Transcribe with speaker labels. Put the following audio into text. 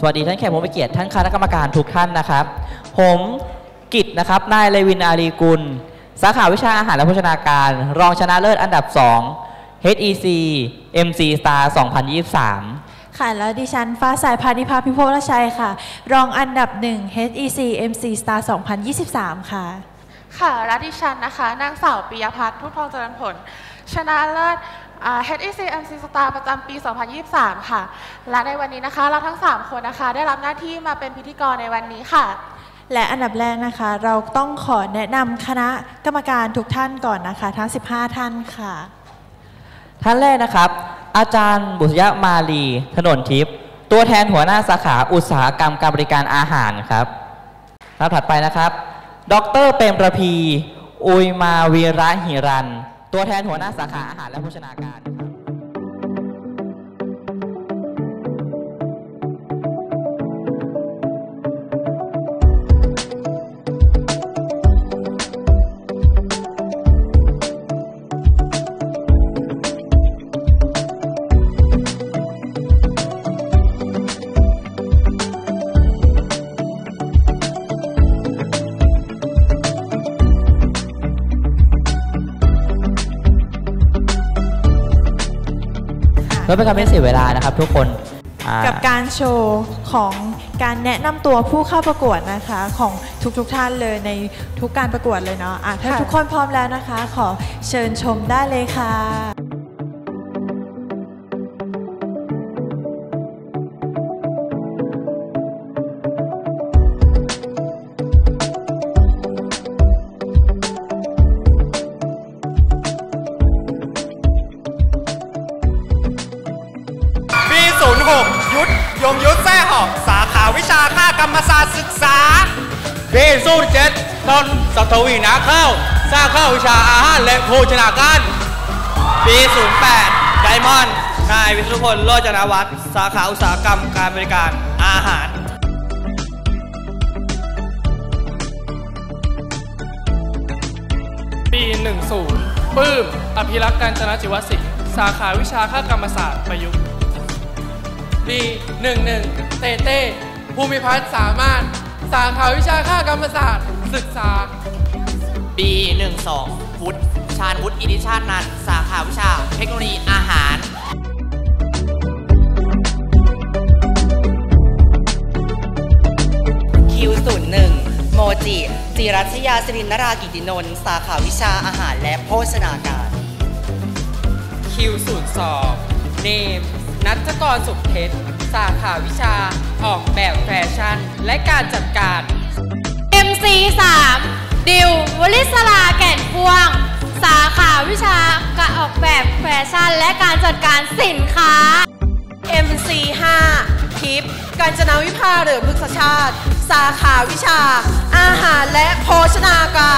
Speaker 1: สวัสดีท่านแขกผู้มีเกียรติท่านคณะกรรมการทุกท่านนะครับ ผมกิตนะครับนายเลวินอารีกุล สาขาวิชาอาหารและโภชนาการ รองชนะเลิศอันดับ 2 HEC MC Star 2023
Speaker 2: ค่ะแล้วดิฉันฟ้าสายพานิพาพิโพลชัยค่ะ รองอันดับหนึ่ง HEC MC Star 2023 ค่ะ
Speaker 3: ค่ะและดิฉันนะคะนางสาวปิยพัฒน์ทุกทองเจริญผล ชนะเลิศอ่า HEC MC Star ประจำปี 2023 ค่ะ และในวันนี้นะคะ เราทั้ง 3 คนนะคะ ได้รับหน้าที่มาเป็นพิธีกรในวันนี้ค่ะ
Speaker 2: และอันดับแรกนะคะ เราต้องขอแนะนำคณะกรรมการทุกท่านก่อนนะคะ ทั้ง 15 ท่านค่ะ
Speaker 1: ท่านแรกนะครับ อาจารย์บุษยมาลี ถนนทิพย์ตัวแทนหัวหน้าสาขาอุตสาหกรรมการบริการอาหารครับท่านถัดไปนะครับ ดรเปรมประพี อุยมาวีระหิรัน ตัวแทนหัวหน้าสาขาอาหารและโภชนาการ พื่อเป็นการไม่เสียเวลานะครับ ทุกคนอ่า
Speaker 2: กับการโชว์ของการแนะนำตัวผู้เข้าประกวดนะคะของทุกๆทท่านเลยในทุกการประกวดเลยเนาะอะถ้า
Speaker 3: ค่ะ
Speaker 2: ทุกคนพร้อมแล้วนะคะ ขอเชิญชมได้เลยค่ะ
Speaker 4: 6. ยุทธยงยุทธแท้หอกสาขาวิชาค่ากรรมศาสตร์ศึกษาปี07ต้นสัตวีนาข้าวสร้างข้าววิชาอาหารและโภชนาการปี08ไดมอนด์นายวิศนุพลโรจนวัฒน์สาขาอุตสาหกรรมการบริการอาหาร
Speaker 5: ปี10ปื้ม อภิรักษ์การจนะจิวศิลป์สาขาวิชาค่ากรรมศาสตร์ประยุกต์ ปี11เต้เต้ภูมิพัฒน์สามารถ สาขาวิชาค่ากรรมศาสตร์ ศึกษา
Speaker 6: ปี12 วุฒิชาญวุฒิอินิชาตินันท์สาขาวิชา เทคโนโลยีอาหารคิวศูนย์หนึ่งโมจิ จิรัชยาสิรินรากิตินนท์สาขาวิชาอาหารและโภชนาการ
Speaker 7: คิวศูนย์สองเนม นัทกรสุขเพชรสาขาวิชา ออกแบบแฟชั่น และการจัดการ
Speaker 8: MC 3 ดิววลิศลาแก่นพวง สาขาวิชาการออกแบบแฟชั่น และการจัดการสินค้า
Speaker 9: MC 5 ทิพย์กาญจนาวิภาหรือพฤกษชาติ สาขาวิชา อาหารและโภชนาการ